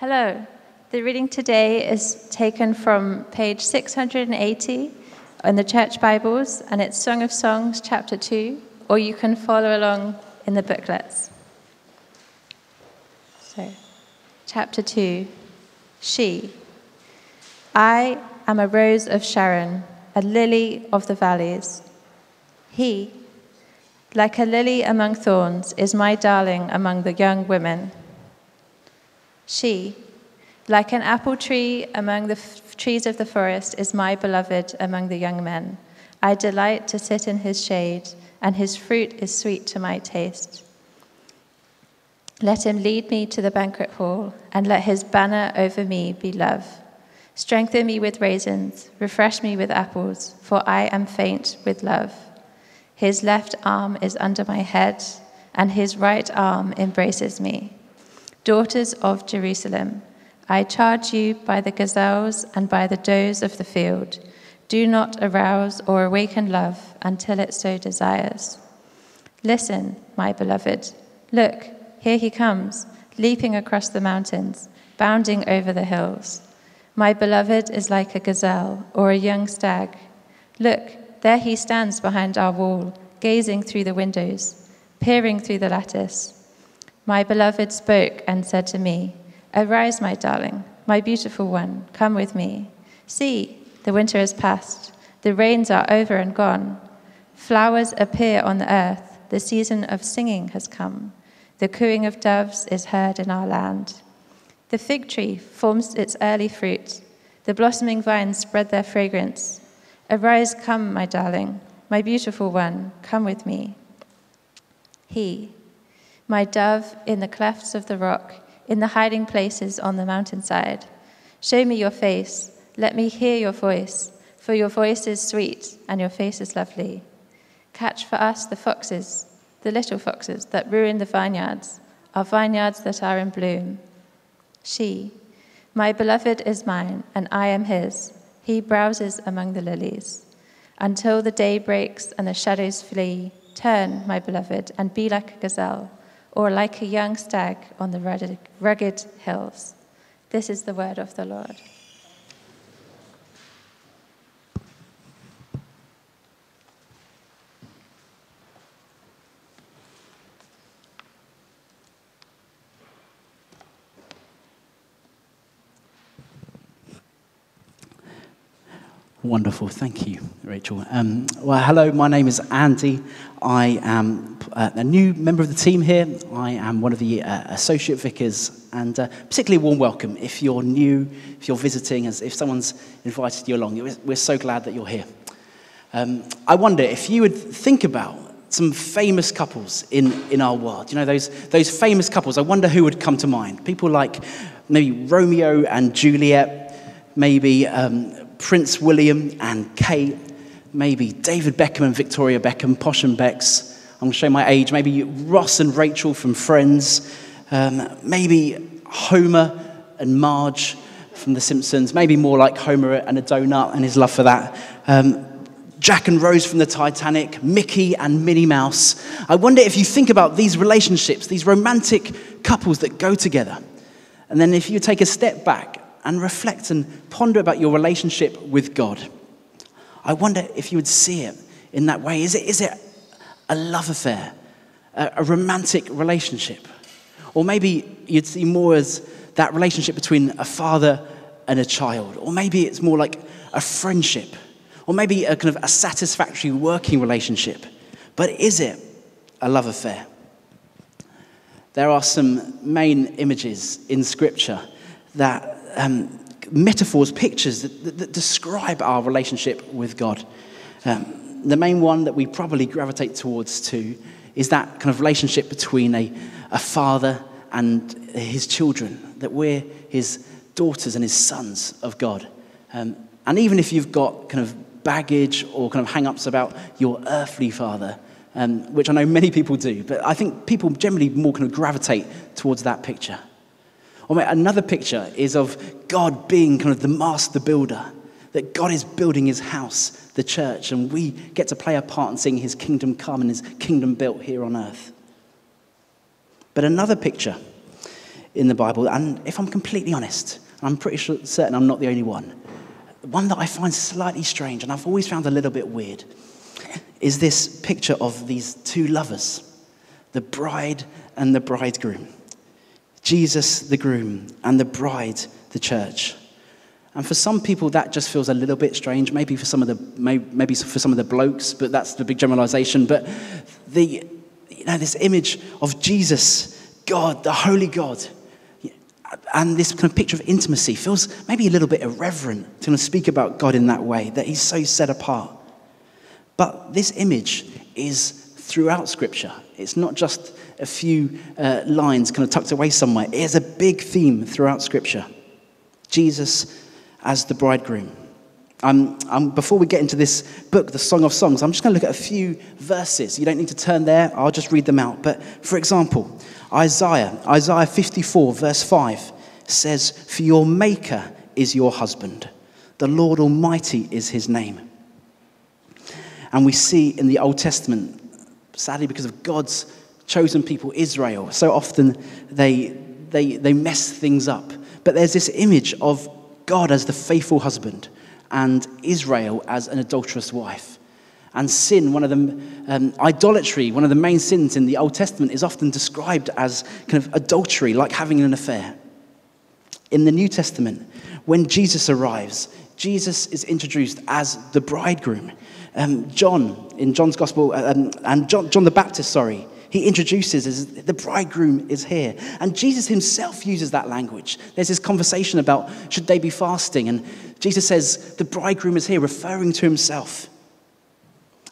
Hello. The reading today is taken from page 680 in the Church Bibles, and it's Song of Songs, chapter 2, or you can follow along in the booklets. So, chapter 2 She. I am a rose of Sharon, a lily of the valleys. He, like a lily among thorns, is my darling among the young women. She, like an apple tree among the f- trees of the forest, is my beloved among the young men. I delight to sit in his shade, and his fruit is sweet to my taste. Let him lead me to the banquet hall, and let his banner over me be love. Strengthen me with raisins, refresh me with apples, for I am faint with love. His left arm is under my head, and his right arm embraces me. Daughters of Jerusalem, I charge you by the gazelles and by the does of the field, do not arouse or awaken love until it so desires. Listen, my beloved. Look, here he comes, leaping across the mountains, bounding over the hills. My beloved is like a gazelle or a young stag. Look, there he stands behind our wall, gazing through the windows, peering through the lattice. My beloved spoke and said to me, Arise, my darling, my beautiful one, come with me. See, the winter is past, the rains are over and gone. Flowers appear on the earth, the season of singing has come. The cooing of doves is heard in our land. The fig tree forms its early fruit, the blossoming vines spread their fragrance. Arise, come, my darling, my beautiful one, come with me. He, my dove in the clefts of the rock, in the hiding places on the mountainside. Show me your face, let me hear your voice, for your voice is sweet and your face is lovely. Catch for us the foxes, the little foxes that ruin the vineyards, our vineyards that are in bloom. She, my beloved is mine, and I am his. He browses among the lilies. Until the day breaks and the shadows flee, turn, my beloved, and be like a gazelle, or like a young stag on the rugged, hills. This is the word of the Lord. Wonderful. Thank you, Rachel. Um, well, hello, my name is Andy. I am uh, a new member of the team here. I am one of the uh, associate vicars, and uh, particularly warm welcome if you're new, if you're visiting, as if someone's invited you along. We're so glad that you're here. Um, I wonder if you would think about some famous couples in, in our world. You know, those, those famous couples, I wonder who would come to mind. People like maybe Romeo and Juliet, maybe um, Prince William and Kate, maybe David Beckham and Victoria Beckham, Posh and Becks. I'm going to show my age. Maybe Ross and Rachel from Friends. Um, maybe Homer and Marge from The Simpsons. Maybe more like Homer and a donut and his love for that. Um, Jack and Rose from the Titanic, Mickey and Minnie Mouse. I wonder if you think about these relationships, these romantic couples that go together, and then if you take a step back and reflect and ponder about your relationship with God. I wonder if you would see it in that way. Is it, is it a love affair, a, a romantic relationship? Or maybe you'd see more as that relationship between a father and a child. Or maybe it's more like a friendship. Or maybe a kind of a satisfactory working relationship. But is it a love affair? There are some main images in Scripture that um, metaphors, pictures that, that, that, describe our relationship with God. Um, the main one that we probably gravitate towards too is that kind of relationship between a, a father and his children, that we're his daughters and his sons of God. Um, and even if you've got kind of baggage or kind of hang ups about your earthly father, um, which I know many people do, but I think people generally more kind of gravitate towards that picture. Or another picture is of God being kind of the master builder, that God is building his house, the church, and we get to play a part in seeing his kingdom come and his kingdom built here on earth. But another picture in the Bible. And if I'm completely honest, I'm pretty sure, certain I'm not the only one, one that I find slightly strange and I've always found a little bit weird is this picture of these two lovers, the bride and the bridegroom. Jesus, the groom, and the bride, the church. And for some people, that just feels a little bit strange. Maybe for some of the maybe for some of the blokes, but that's the big generalization. But the you know this image of Jesus, God, the Holy God, and this kind of picture of intimacy feels maybe a little bit irreverent to kind of speak about God in that way, that He's so set apart. But this image is throughout Scripture. It's not just a few uh, lines kind of tucked away somewhere. It is a big theme throughout Scripture. Jesus as the bridegroom. Um, um, before we get into this book, the Song of Songs, I'm just going to look at a few verses. You don't need to turn there, I'll just read them out. But for example, Isaiah, Isaiah 54, verse 5 says, For your maker is your husband, the Lord Almighty is his name. And we see in the Old Testament, sadly, because of God's chosen people, Israel, so often they, they, they mess things up. But there's this image of God as the faithful husband and Israel as an adulterous wife. And sin, one of them, um, idolatry, one of the main sins in the Old Testament, is often described as kind of adultery, like having an affair. In the New Testament, when Jesus arrives, Jesus is introduced as the bridegroom. Um, John, in John's Gospel, uh, um, and John, John the Baptist, sorry, he introduces as the bridegroom is here. And Jesus himself uses that language. There's this conversation about should they be fasting? And Jesus says, the bridegroom is here, referring to himself.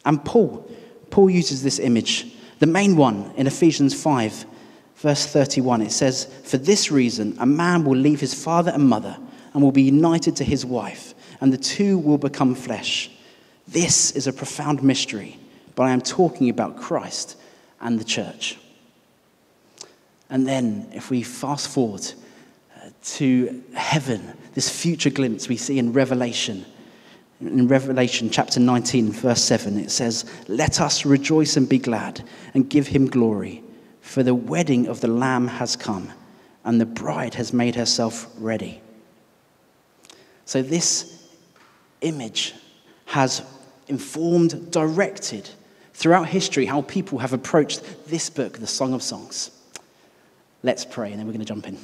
And Paul, Paul uses this image. The main one in Ephesians 5, verse 31, it says, For this reason, a man will leave his father and mother and will be united to his wife, and the two will become flesh. This is a profound mystery, but I am talking about Christ and the church. And then, if we fast forward uh, to heaven, this future glimpse we see in Revelation, in Revelation chapter 19, verse 7, it says, Let us rejoice and be glad and give him glory, for the wedding of the Lamb has come, and the bride has made herself ready. So, this image has informed, directed throughout history how people have approached this book, the Song of Songs. Let's pray, and then we're going to jump in.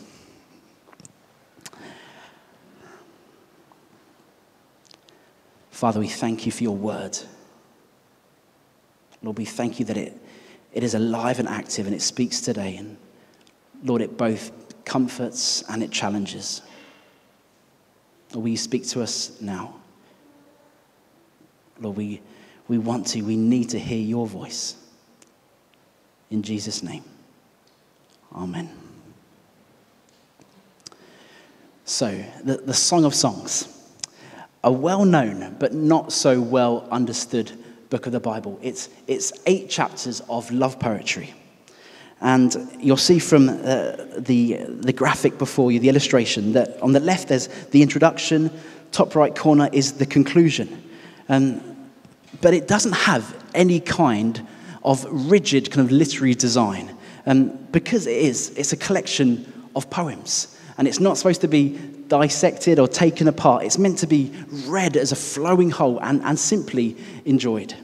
Father, we thank you for your word. Lord, we thank you that it, it is alive and active and it speaks today. And Lord, it both comforts and it challenges. Lord, will you speak to us now? Lord, we we want to, we need to hear your voice. In Jesus' name, Amen. So, the, the Song of Songs, a well known but not so well understood book of the Bible. It's, it's eight chapters of love poetry. And you'll see from uh, the, the graphic before you, the illustration, that on the left there's the introduction, top right corner is the conclusion. And but it doesn't have any kind of rigid kind of literary design. Um, because it is, it's a collection of poems. And it's not supposed to be dissected or taken apart. It's meant to be read as a flowing whole and, and simply enjoyed.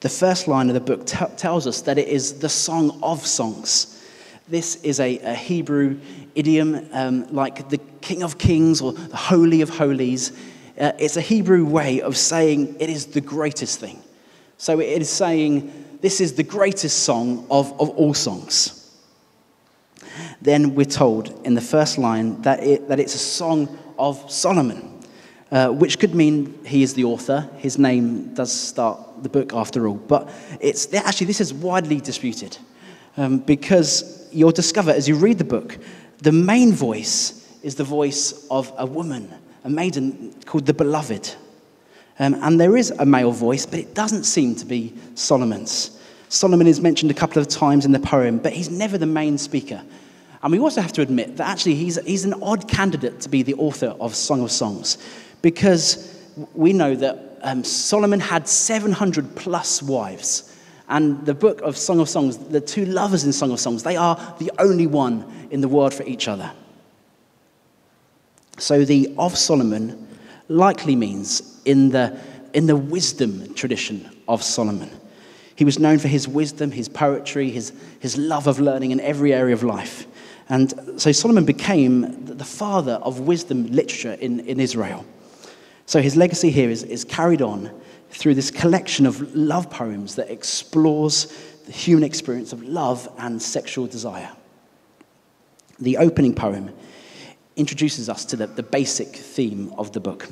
The first line of the book t- tells us that it is the song of songs. This is a, a Hebrew idiom um, like the King of Kings or the Holy of Holies. Uh, it's a Hebrew way of saying it is the greatest thing. So it is saying this is the greatest song of, of all songs. Then we're told in the first line that, it, that it's a song of Solomon, uh, which could mean he is the author. His name does start the book after all. But it's, actually, this is widely disputed um, because you'll discover as you read the book, the main voice is the voice of a woman a maiden called the Beloved. Um, and there is a male voice, but it doesn't seem to be Solomon's. Solomon is mentioned a couple of times in the poem, but he's never the main speaker. And we also have to admit that actually he's, he's an odd candidate to be the author of Song of Songs, because we know that um, Solomon had 700 plus wives. And the book of Song of Songs, the two lovers in Song of Songs, they are the only one in in the world for each other. So the of Solomon likely means in the, in the wisdom tradition of Solomon. He was known for his wisdom, his poetry, his, his love of learning in every area of life. And so Solomon became the father of wisdom literature in, in Israel. So his legacy here is, is carried on through this collection of love poems that explores the human experience of love and sexual desire. The opening poem introduces us to the, the basic theme of the book.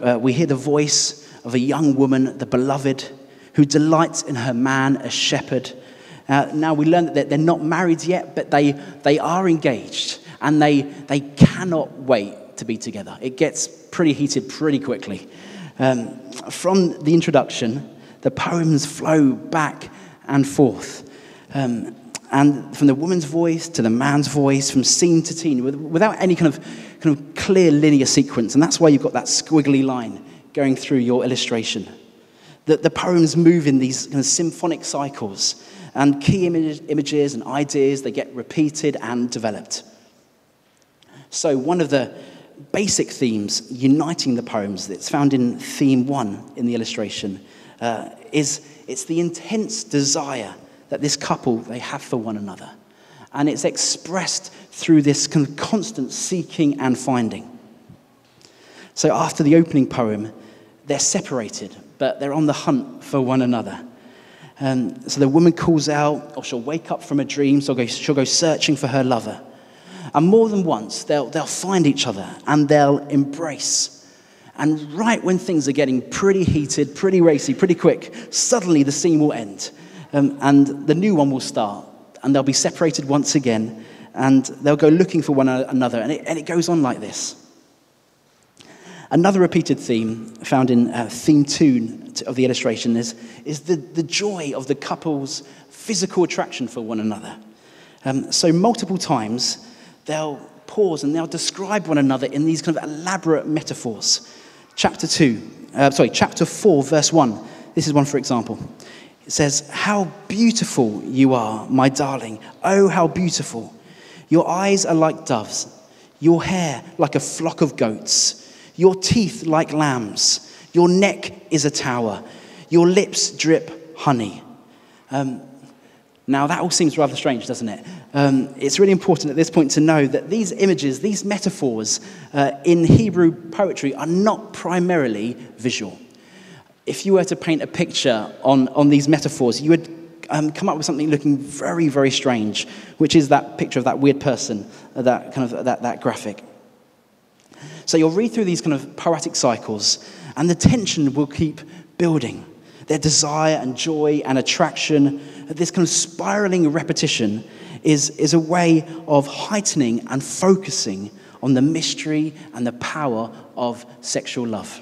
Uh, we hear the voice of a young woman, the beloved, who delights in her man, a shepherd. Uh, now we learn that they're not married yet, but they, they are engaged and they, they cannot wait to be together. It gets pretty heated pretty quickly. Um, from the introduction, the poems flow back and forth. Um, and from the woman's voice to the man's voice, from scene to scene, without any kind of, kind of clear linear sequence. And that's why you've got that squiggly line going through your illustration. The, the poems move in these kind of symphonic cycles, and key image, images and ideas, they get repeated and developed. So one of the basic themes uniting the poems that's found in theme one in the illustration uh, is it's the intense desire that this couple they have for one another. And it's expressed through this constant seeking and finding. So after the opening poem they're separated but they're on the hunt for one another. Um, so the woman calls out or she'll wake up from a dream. So she'll go, she'll go searching for her lover. And more than once, they'll, they'll find each other and they'll embrace. And right when things are getting pretty heated, pretty racy, pretty quick, suddenly the scene will end. Um, and the new one will start. And they'll be separated once again. And they'll go looking for one another. And it, and it goes on like this. Another repeated theme found in uh, theme two of the illustration is, is the, the joy of the couple's physical attraction for one another. Um, so, multiple times, they'll pause and they'll describe one another in these kind of elaborate metaphors. Chapter 2, uh, sorry, chapter 4, verse 1. This is one for example. It says, How beautiful you are, my darling. Oh, how beautiful. Your eyes are like doves, your hair like a flock of goats, your teeth like lambs, your neck is a tower, your lips drip honey. Um, now, that all seems rather strange, doesn't it? Um, it's really important at this point to know that these images, these metaphors uh, in Hebrew poetry are not primarily visual. If you were to paint a picture on, on these metaphors, you would um, come up with something looking very, very strange, which is that picture of that weird person, uh, that kind of that, that graphic. So you'll read through these kind of poetic cycles, and the tension will keep building. Their desire and joy and attraction this kind of spiraling repetition is, is a way of heightening and focusing on the mystery and the power of sexual love.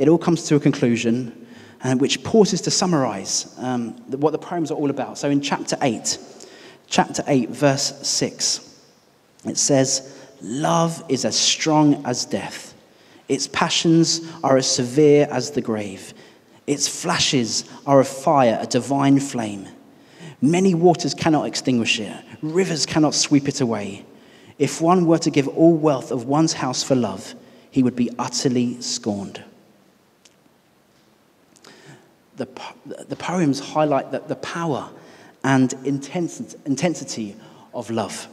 It all comes to a conclusion, uh, which pauses to summarize um, what the poems are all about. So in chapter 8, chapter 8, verse 6, it says, Love is as strong as death. Its passions are as severe as the grave. Its flashes are a fire, a divine flame. Many waters cannot extinguish it, rivers cannot sweep it away. If one were to give all wealth of one's house for love, he would be utterly scorned. The, the poems highlight the, the power and intensity of love.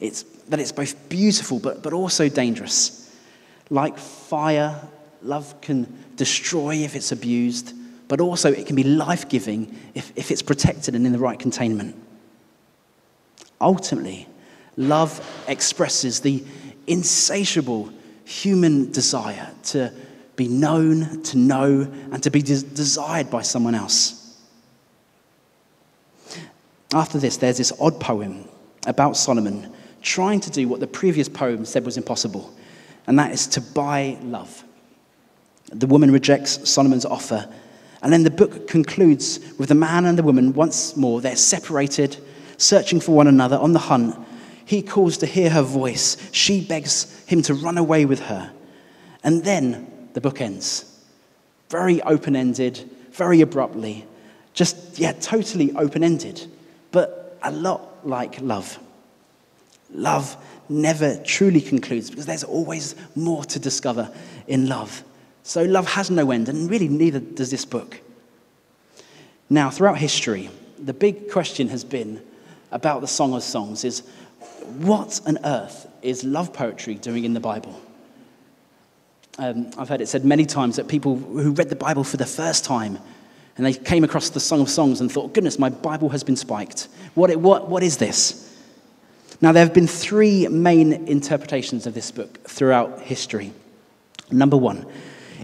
It's, that it's both beautiful but, but also dangerous. Like fire, love can destroy if it's abused, but also it can be life giving if, if it's protected and in the right containment. Ultimately, love expresses the insatiable human desire to be known, to know, and to be des- desired by someone else. After this, there's this odd poem about Solomon trying to do what the previous poem said was impossible, and that is to buy love. The woman rejects Solomon's offer. And then the book concludes with the man and the woman once more. They're separated, searching for one another on the hunt. He calls to hear her voice. She begs him to run away with her. And then the book ends. Very open ended, very abruptly. Just, yeah, totally open ended. But a lot like love. Love never truly concludes because there's always more to discover in love. So love has no end, and really neither does this book. Now, throughout history, the big question has been about the Song of Songs is what on earth is love poetry doing in the Bible? Um, I've heard it said many times that people who read the Bible for the first time and they came across the Song of Songs and thought, goodness, my Bible has been spiked. What, what, what is this? Now, there have been three main interpretations of this book throughout history. Number one,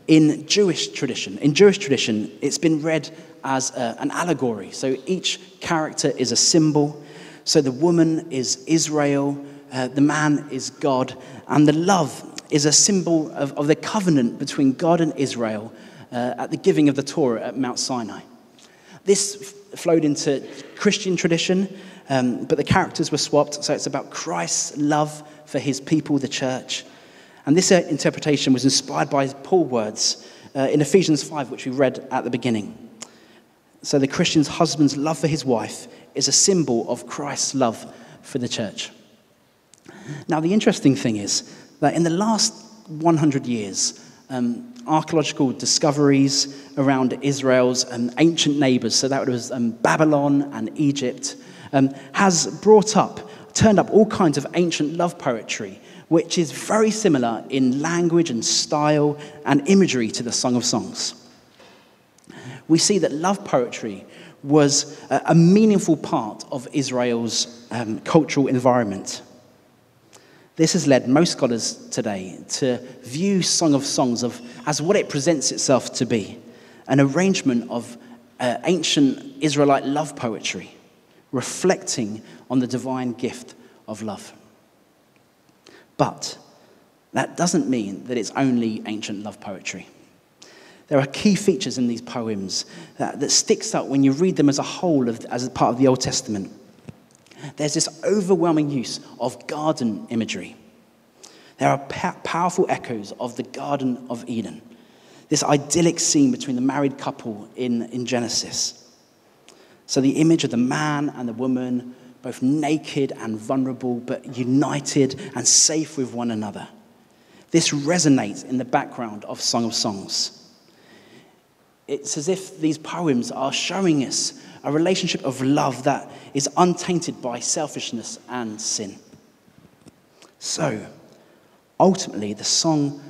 in Jewish tradition, in Jewish tradition, it's been read as a, an allegory. So each character is a symbol. So the woman is Israel, uh, the man is God, and the love is a symbol of, of the covenant between God and Israel uh, at the giving of the Torah at Mount Sinai. This f- flowed into Christian tradition, um, but the characters were swapped. So it's about Christ's love for his people, the church. And this uh, interpretation was inspired by Paul's words uh, in Ephesians 5, which we read at the beginning. So the Christian's husband's love for his wife is a symbol of Christ's love for the church. Now, the interesting thing is that in the last 100 years, um, archaeological discoveries around Israel's um, ancient neighbors, so that was um, Babylon and Egypt, um, has brought up, turned up all kinds of ancient love poetry, which is very similar in language and style and imagery to the Song of Songs. We see that love poetry was a, a meaningful part of Israel's um, cultural environment. This has led most scholars today to view Song of Songs of, as what it presents itself to be an arrangement of uh, ancient Israelite love poetry, reflecting on the divine gift of love. But that doesn't mean that it's only ancient love poetry. There are key features in these poems that, that sticks out when you read them as a whole, of, as part of the Old Testament. There's this overwhelming use of garden imagery. There are pa- powerful echoes of the Garden of Eden, this idyllic scene between the married couple in, in Genesis. So, the image of the man and the woman, both naked and vulnerable, but united and safe with one another. This resonates in the background of Song of Songs. It's as if these poems are showing us a relationship of love that is untainted by selfishness and sin. So, ultimately, the song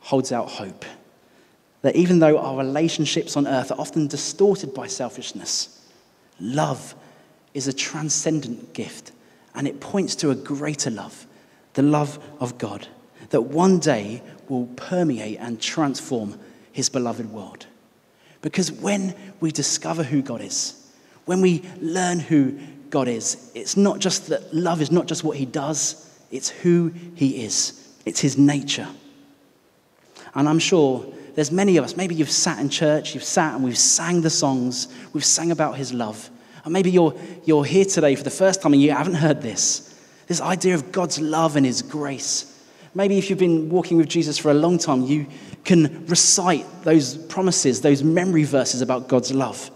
holds out hope that even though our relationships on earth are often distorted by selfishness, love is a transcendent gift and it points to a greater love, the love of God, that one day will permeate and transform his beloved world. Because when we discover who God is, when we learn who God is, it's not just that love is not just what he does, it's who he is. It's his nature. And I'm sure there's many of us, maybe you've sat in church, you've sat and we've sang the songs, we've sang about his love. And maybe you're, you're here today for the first time and you haven't heard this. This idea of God's love and his grace. Maybe if you've been walking with Jesus for a long time, you can recite those promises, those memory verses about God's love.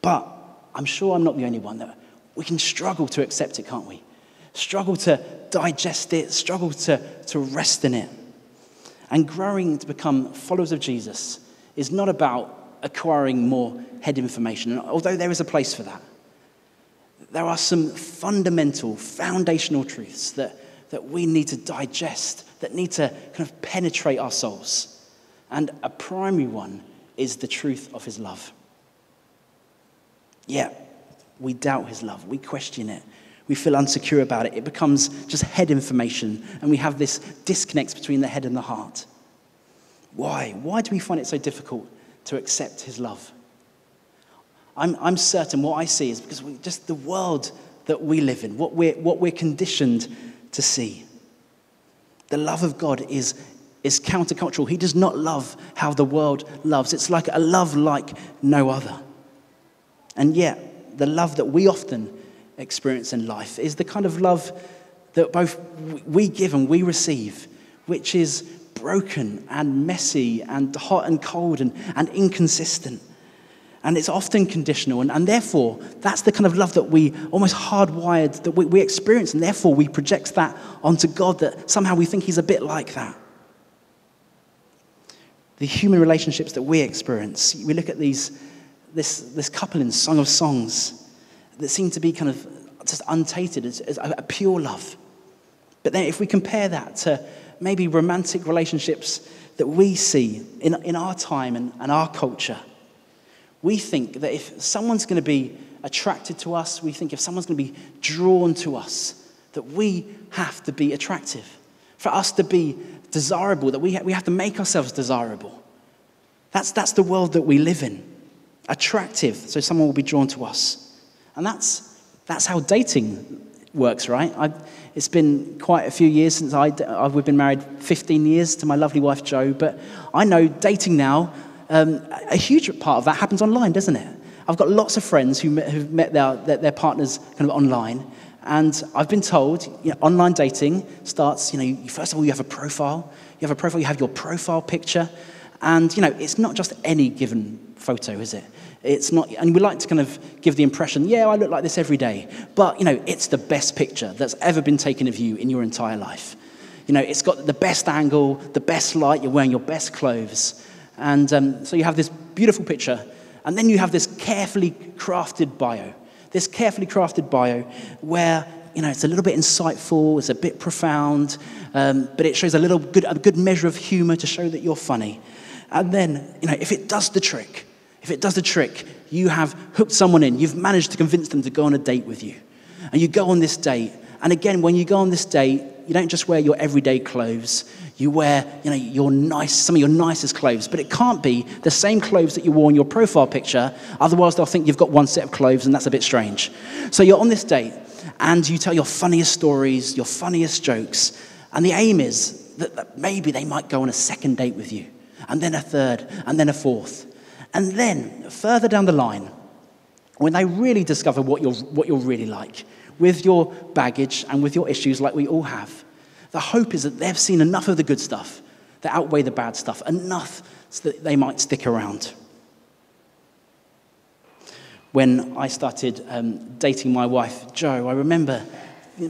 But I'm sure I'm not the only one that we can struggle to accept it, can't we? Struggle to digest it, struggle to, to rest in it. And growing to become followers of Jesus is not about acquiring more head information, although there is a place for that. There are some fundamental, foundational truths that, that we need to digest, that need to kind of penetrate our souls. And a primary one is the truth of his love. Yeah, we doubt his love, we question it, we feel insecure about it. It becomes just head information, and we have this disconnect between the head and the heart. Why? Why do we find it so difficult to accept his love? I'm, I'm certain what I see is because we, just the world that we live in, what we're, what we're conditioned to see. The love of God is, is countercultural. He does not love how the world loves. It's like a love like no other. And yet, the love that we often experience in life is the kind of love that both we give and we receive, which is broken and messy and hot and cold and, and inconsistent. And it's often conditional. And, and therefore, that's the kind of love that we almost hardwired that we, we experience. And therefore, we project that onto God that somehow we think He's a bit like that. The human relationships that we experience, we look at these, this, this couple in Song of Songs that seem to be kind of just untainted as, as a pure love. But then, if we compare that to maybe romantic relationships that we see in, in our time and, and our culture, we think that if someone's going to be attracted to us, we think if someone's going to be drawn to us, that we have to be attractive. For us to be desirable, that we, ha- we have to make ourselves desirable. That's, that's the world that we live in. Attractive, so someone will be drawn to us. And that's, that's how dating works, right? I, it's been quite a few years since I, I've, we've been married 15 years to my lovely wife Jo, but I know dating now, um, a huge part of that happens online, doesn't it? I've got lots of friends who have met their, their, their partners kind of online, and I've been told you know, online dating starts, you know, you, first of all, you have a profile. You have a profile, you have your profile picture, and, you know, it's not just any given photo, is it? It's not, and we like to kind of give the impression, yeah, I look like this every day. But, you know, it's the best picture that's ever been taken of you in your entire life. You know, it's got the best angle, the best light, you're wearing your best clothes. And um, so you have this beautiful picture, and then you have this carefully crafted bio. This carefully crafted bio where, you know, it's a little bit insightful, it's a bit profound, um, but it shows a little good, a good measure of humor to show that you're funny. And then, you know, if it does the trick, if it does the trick, you have hooked someone in, you've managed to convince them to go on a date with you. And you go on this date. And again, when you go on this date, you don't just wear your everyday clothes. You wear, you know, your nice, some of your nicest clothes. But it can't be the same clothes that you wore in your profile picture. Otherwise, they'll think you've got one set of clothes, and that's a bit strange. So you're on this date, and you tell your funniest stories, your funniest jokes. And the aim is that, that maybe they might go on a second date with you, and then a third, and then a fourth. And then, further down the line, when they really discover what you're, what you're really like, with your baggage and with your issues like we all have, the hope is that they've seen enough of the good stuff that outweigh the bad stuff, enough so that they might stick around. When I started um, dating my wife, Jo, I remember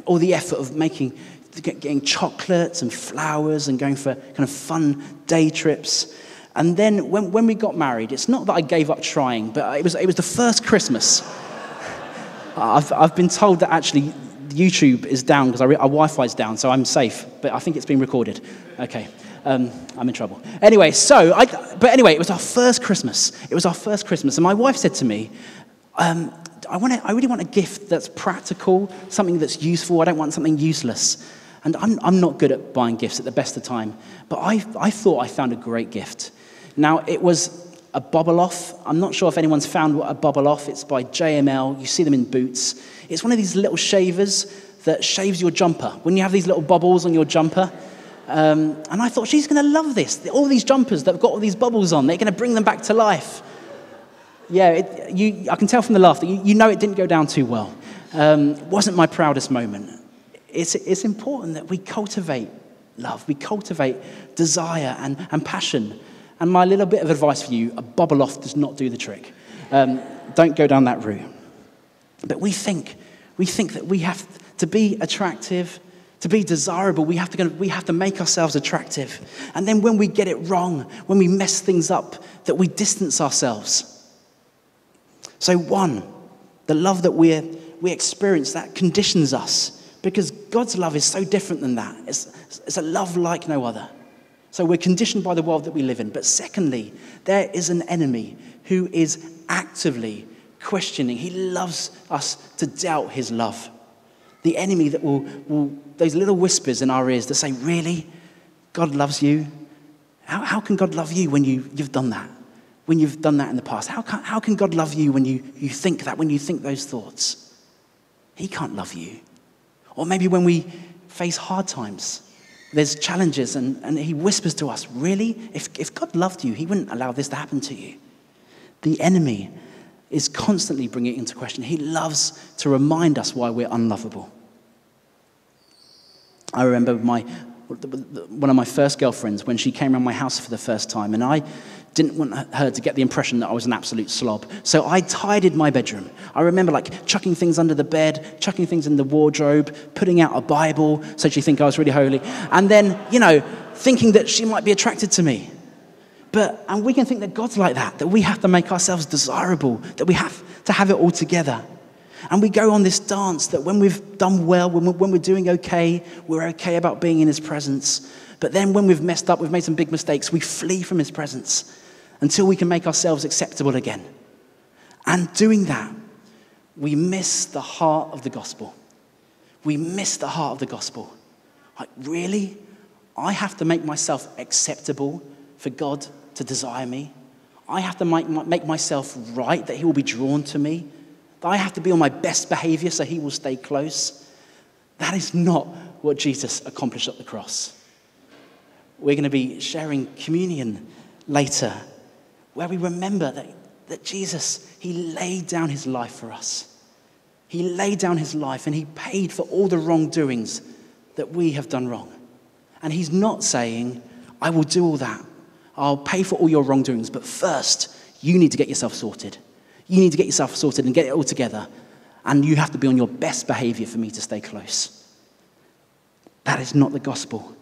all the effort of making, getting chocolates and flowers and going for kind of fun day trips. And then when, when we got married, it's not that I gave up trying, but it was, it was the first Christmas. I've, I've been told that actually YouTube is down because our, our Wi Fi is down, so I'm safe, but I think it's been recorded. Okay. Um, I'm in trouble. Anyway, so, I, but anyway, it was our first Christmas. It was our first Christmas. And my wife said to me, um, I, want I really want a gift that's practical, something that's useful. I don't want something useless. And I'm, I'm not good at buying gifts at the best of time, but I, I thought I found a great gift. Now, it was a bobble off. I'm not sure if anyone's found what a bobble off. It's by JML. You see them in boots. It's one of these little shavers that shaves your jumper. When you have these little bubbles on your jumper. Um, and I thought, she's going to love this. All these jumpers that have got all these bubbles on, they're going to bring them back to life. Yeah, it, you, I can tell from the laughter, you, you know it didn't go down too well. Um, wasn't my proudest moment. It's, it's important that we cultivate love, we cultivate desire and, and passion and my little bit of advice for you a bobble off does not do the trick. Um, don't go down that route. But we think, we think that we have to be attractive, to be desirable, we have to, we have to make ourselves attractive. And then when we get it wrong, when we mess things up, that we distance ourselves. So, one, the love that we we experience, that conditions us. Because God's love is so different than that. It's, it's a love like no other. So we're conditioned by the world that we live in. But secondly, there is an enemy who is actively questioning. He loves us to doubt his love. The enemy that will, will those little whispers in our ears that say, Really? God loves you? How, how can God love you when you, you've done that? When you've done that in the past? How can, how can God love you when you, you think that, when you think those thoughts? He can't love you. Or maybe when we face hard times, there's challenges, and, and he whispers to us, Really? If, if God loved you, he wouldn't allow this to happen to you. The enemy is constantly bringing it into question. He loves to remind us why we're unlovable. I remember my one of my first girlfriends when she came around my house for the first time, and I didn't want her to get the impression that I was an absolute slob. So I tidied my bedroom. I remember like chucking things under the bed, chucking things in the wardrobe, putting out a Bible so she'd think I was really holy, and then, you know, thinking that she might be attracted to me. But, and we can think that God's like that, that we have to make ourselves desirable, that we have to have it all together. And we go on this dance that when we've done well, when we're, when we're doing okay, we're okay about being in His presence. But then when we've messed up, we've made some big mistakes, we flee from His presence until we can make ourselves acceptable again. And doing that, we miss the heart of the gospel. We miss the heart of the gospel. Like, really? I have to make myself acceptable for God to desire me? I have to make, myself right that He will be drawn to me? That I have to be on my best behavior so he will stay close. That is not what Jesus accomplished at the cross. We're going to be sharing communion later where we remember that, that Jesus, he laid down his life for us. He laid down his life and he paid for all the wrongdoings that we have done wrong. And he's not saying, I will do all that. I'll pay for all your wrongdoings, but first, you need to get yourself sorted. You need to get yourself sorted and get it all together. And you have to be on your best behavior for me to stay close. That is not the gospel.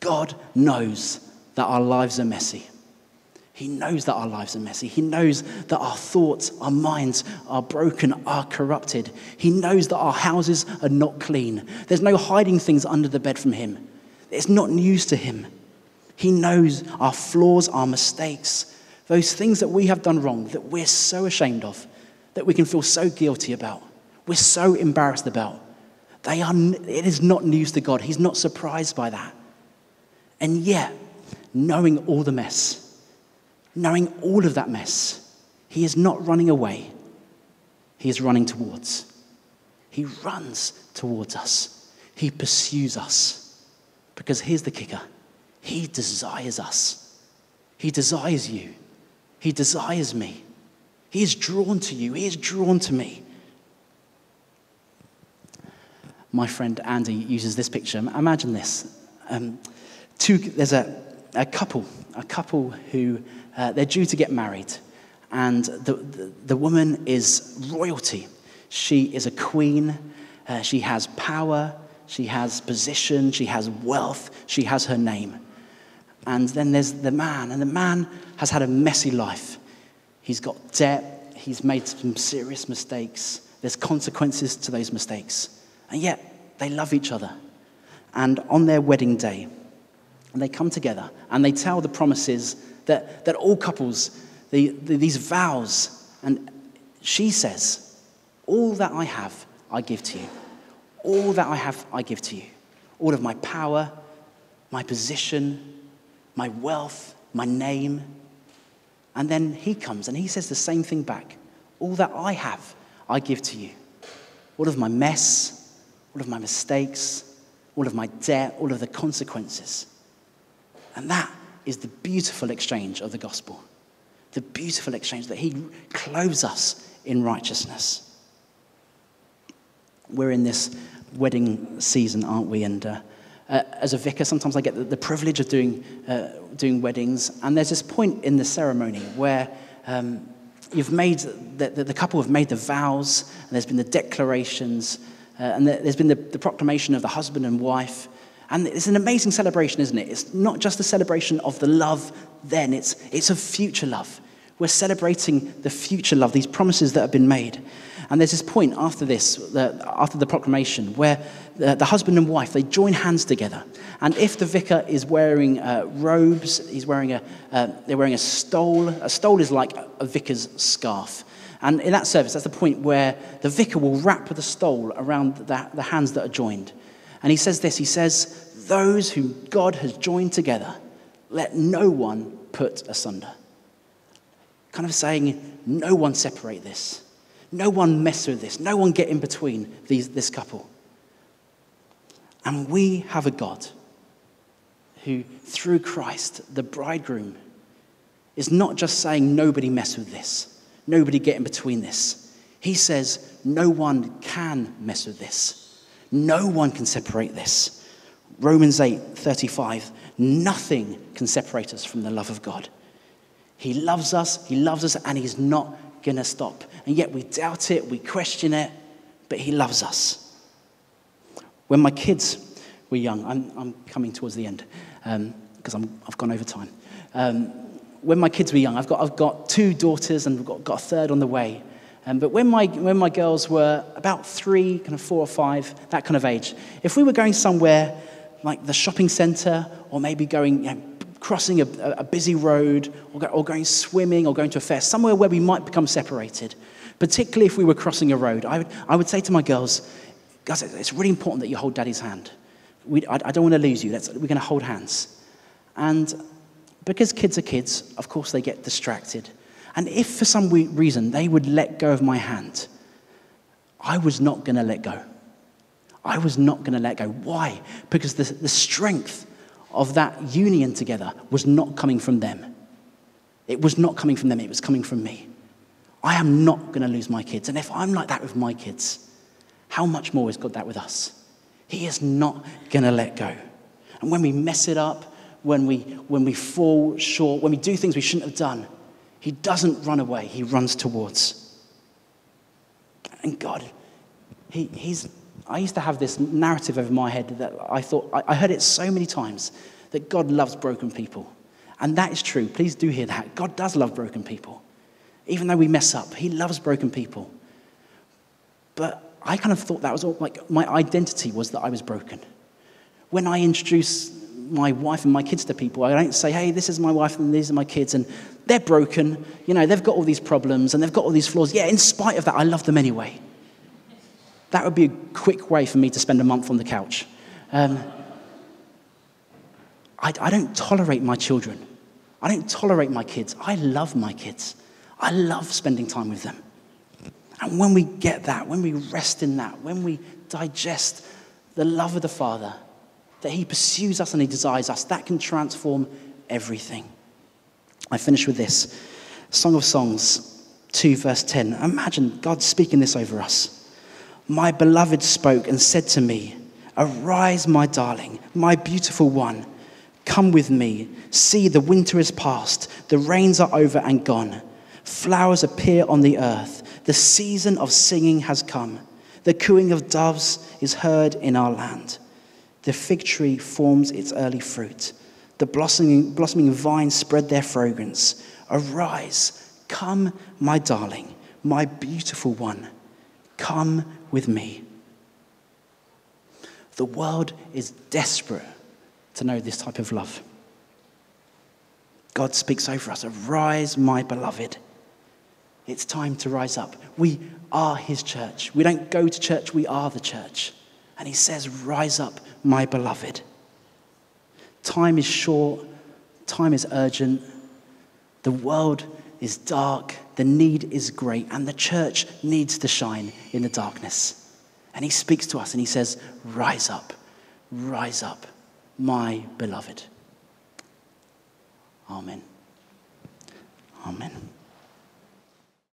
God knows that our lives are messy. He knows that our lives are messy. He knows that our thoughts, our minds are broken, are corrupted. He knows that our houses are not clean. There's no hiding things under the bed from Him. It's not news to Him. He knows our flaws, our mistakes, those things that we have done wrong, that we're so ashamed of, that we can feel so guilty about, we're so embarrassed about, they are, it is not news to God. He's not surprised by that. And yet, knowing all the mess, knowing all of that mess, He is not running away, He is running towards. He runs towards us, He pursues us. Because here's the kicker He desires us, He desires you. He desires me. He is drawn to you. He is drawn to me. My friend Andy uses this picture. Imagine this. Um, two, there's a, a couple, a couple who uh, they're due to get married, and the, the, the, woman is royalty. She is a queen. Uh, she has power. She has position. She has wealth. She has her name. And then there's the man, and the man has had a messy life. He's got debt, he's made some serious mistakes, there's consequences to those mistakes. And yet, they love each other. And on their wedding day, they come together and they tell the promises that, that all couples, the, the, these vows, and she says, All that I have, I give to you. All that I have, I give to you. All of my power, my position, my wealth, my name. And then he comes and he says the same thing back. All that I have, I give to you. All of my mess, all of my mistakes, all of my debt, all of the consequences. And that is the beautiful exchange of the gospel. The beautiful exchange that he clothes us in righteousness. We're in this wedding season, aren't we? And uh, uh, as a vicar, sometimes I get the, the privilege of doing, uh, doing weddings. And there's this point in the ceremony where um, you've made, the, the, the, couple have made the vows, and there's been the declarations, uh, and there's been the, the proclamation of the husband and wife. And it's an amazing celebration, isn't it? It's not just a celebration of the love then, it's, it's of future love. We're celebrating the future love, these promises that have been made. And there's this point after this, the, after the proclamation, where the, the, husband and wife, they join hands together. And if the vicar is wearing uh, robes, he's wearing a, uh, they're wearing a stole. A stole is like a vicar's scarf. And in that service, that's the point where the vicar will wrap the stole around the, the hands that are joined. And he says this, he says, those whom God has joined together, let no one put asunder. Kind of saying, no one separate this. No one mess with this. No one get in between these, this couple. And we have a God who, through Christ, the bridegroom, is not just saying, nobody mess with this, nobody get in between this. He says, no one can mess with this, no one can separate this. Romans 8 35. Nothing can separate us from the love of God. He loves us, He loves us, and He's not going to stop. And yet we doubt it, we question it, but He loves us. When my kids were young, I'm, I'm coming towards the end because um, I've gone over time. Um, when my kids were young, I've got, I've got two daughters and I've got, got a third on the way. Um, but when my, when my girls were about three, kind of four or five, that kind of age, if we were going somewhere like the shopping centre or maybe going, you know, crossing a, a, busy road or, go, or going swimming or going to a fair, somewhere where we might become separated, particularly if we were crossing a road, I would, I would say to my girls, guys, it's really important that you hold daddy's hand. We, I, I, don't want to lose you. Let's, we're going to hold hands. And because kids are kids, of course they get distracted. And if for some reason they would let go of my hand, I was not going to let go. I was not going to let go. Why? Because the, the strength of that union together was not coming from them. It was not coming from them, it was coming from me. I am not going to lose my kids. And if I'm like that with my kids, how much more is God that with us? He is not going to let go. And when we mess it up, when we, when we fall short, when we do things we shouldn't have done, He doesn't run away, He runs towards. And God, he, He's I used to have this narrative over my head that I thought, I heard it so many times that God loves broken people. And that is true. Please do hear that. God does love broken people. Even though we mess up, He loves broken people. But I kind of thought that was all, like my identity was that I was broken. When I introduce my wife and my kids to people, I don't say, hey, this is my wife and these are my kids, and they're broken. You know, they've got all these problems and they've got all these flaws. Yeah, in spite of that, I love them anyway. That would be a quick way for me to spend a month on the couch. Um, I, I don't tolerate my children. I don't tolerate my kids. I love my kids. I love spending time with them. And when we get that, when we rest in that, when we digest the love of the Father, that He pursues us and He desires us, that can transform everything. I finish with this Song of Songs 2, verse 10. Imagine God speaking this over us my beloved spoke and said to me, Arise, my darling, my beautiful one. Come with me. See, the winter is past, the rains are over and gone. Flowers appear on the earth. The season of singing has come. The cooing of doves is heard in our land. The fig tree forms its early fruit. The blossoming, blossoming vines spread their fragrance. Arise, come, my darling, my beautiful one. Come with me. The world is desperate to know this type of love. God speaks over us Arise, my beloved. It's time to rise up. We are his church. We don't go to church, we are the church. And he says, Rise up, my beloved. Time is short, time is urgent. The world is dark, the need is great, and the church needs to shine in the darkness. And he speaks to us and he says, Rise up, rise up, my beloved. Amen. Amen.